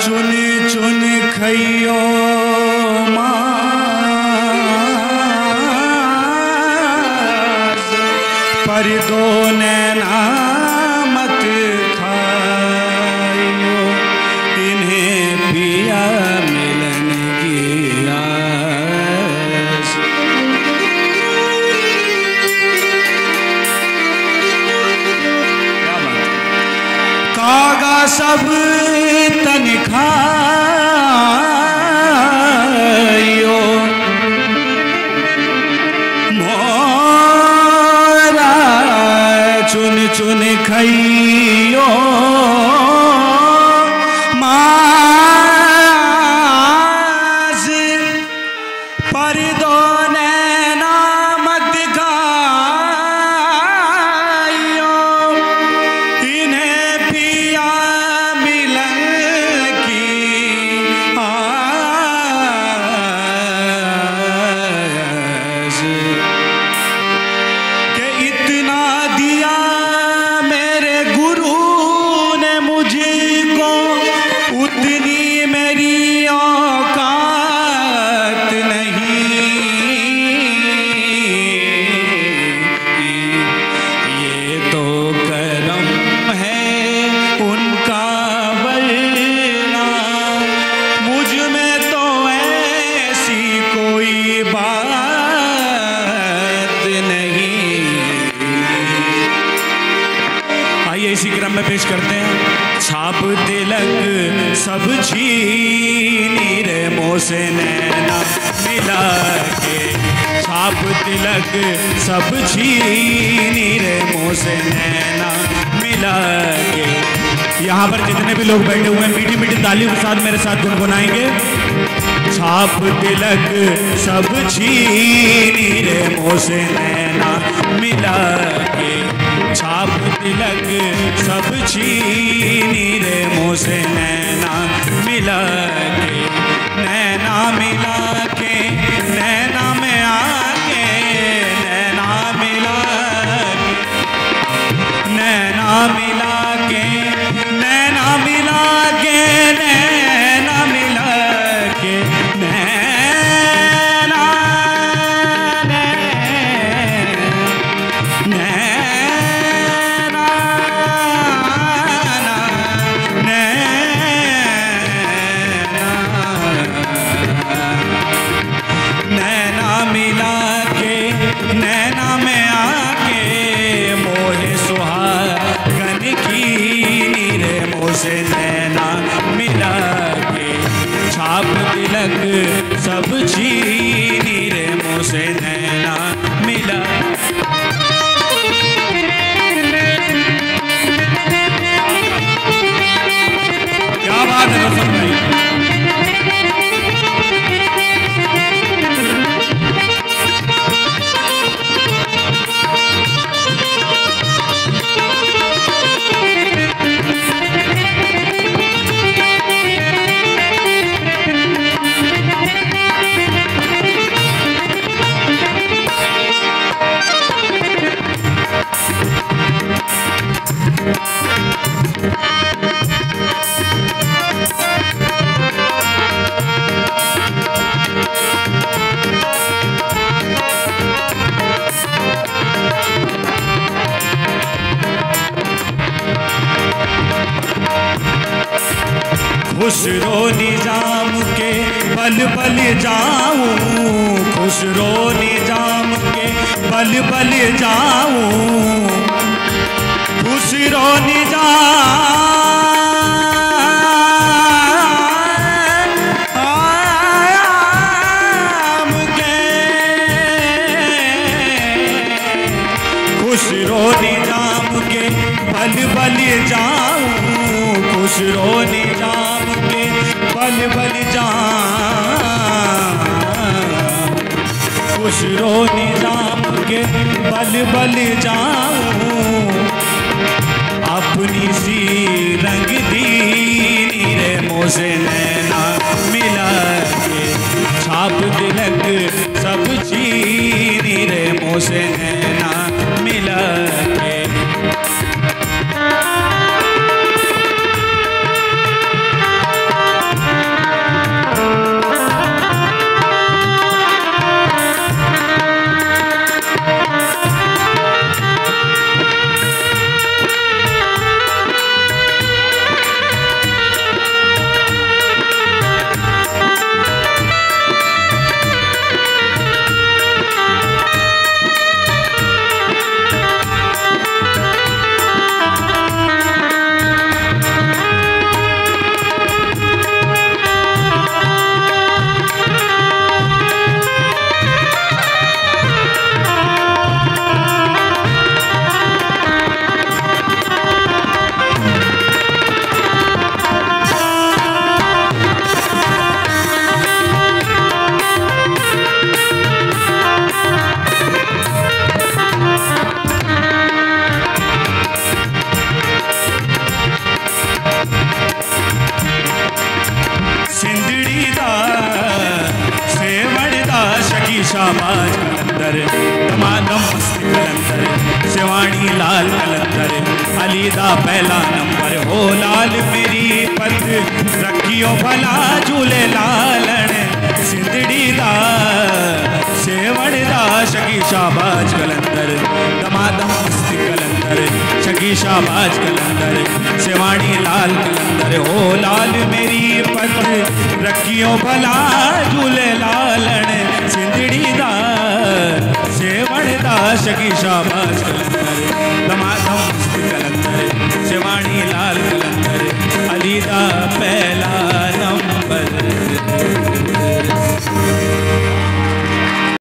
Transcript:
चुन चुन खइयो मास दो नैना मत खाइयो इन्हें पिया मिलन है? कागा सब तन तिलक, सब छीनी रे मोह से नैना मिला के। छाप तिलक, सब छीनी रे मोह से नैना मिला के। यहाँ पर जितने भी लोग बैठे हुए हैं, मीठी मीठी तालियों के साथ मेरे साथ गुनगुनाएँगे छाप तिलक, सब छीनी रे मोह से नैना मिला के। छाप तिलक सब छीनी रे मोह से नैना मिला नैना मिला नैना में आके मोहे सुहागन की नीरे मोसे नैना मिला के। छाप तिलक सब चीनी रे मोसे नैना खुसरो निज़ाम के बल बल जाऊँ। खुसरो निज़ाम के बल बल जाऊँ। खुसरो निज़ाम के खुसरो निज़ाम के बल बल जाऊँ। खुसरो निज़ाम के बल बल जाऊँ। खुसरो निज़ाम के बल बल जाऊँ। अपनी सी रंग दीनी रे मोसे नैना मिला के। छाप तिलक सब चीनी रे मोसे नैना मिला के शाबाज कलंदर दमादम मस्त कलंदर शिवानी लाल कलंदर, अलीदा पहला नंबर हो लाल मेरी पत, रखियो भला झूले लालन सिंधड़ी दा, सेवण दा, शकी कलंदर कलंदर। शकी शाबाज कलंदर, शिवानी लाल कलंदर हो लाल मेरी पत रखियो भला झूले लालन, सिंधड़ी दा सेवण दा शकी शाबाज कलंदर दमादम कलंदर, शिवानी लाल कलंदर अली दा पहला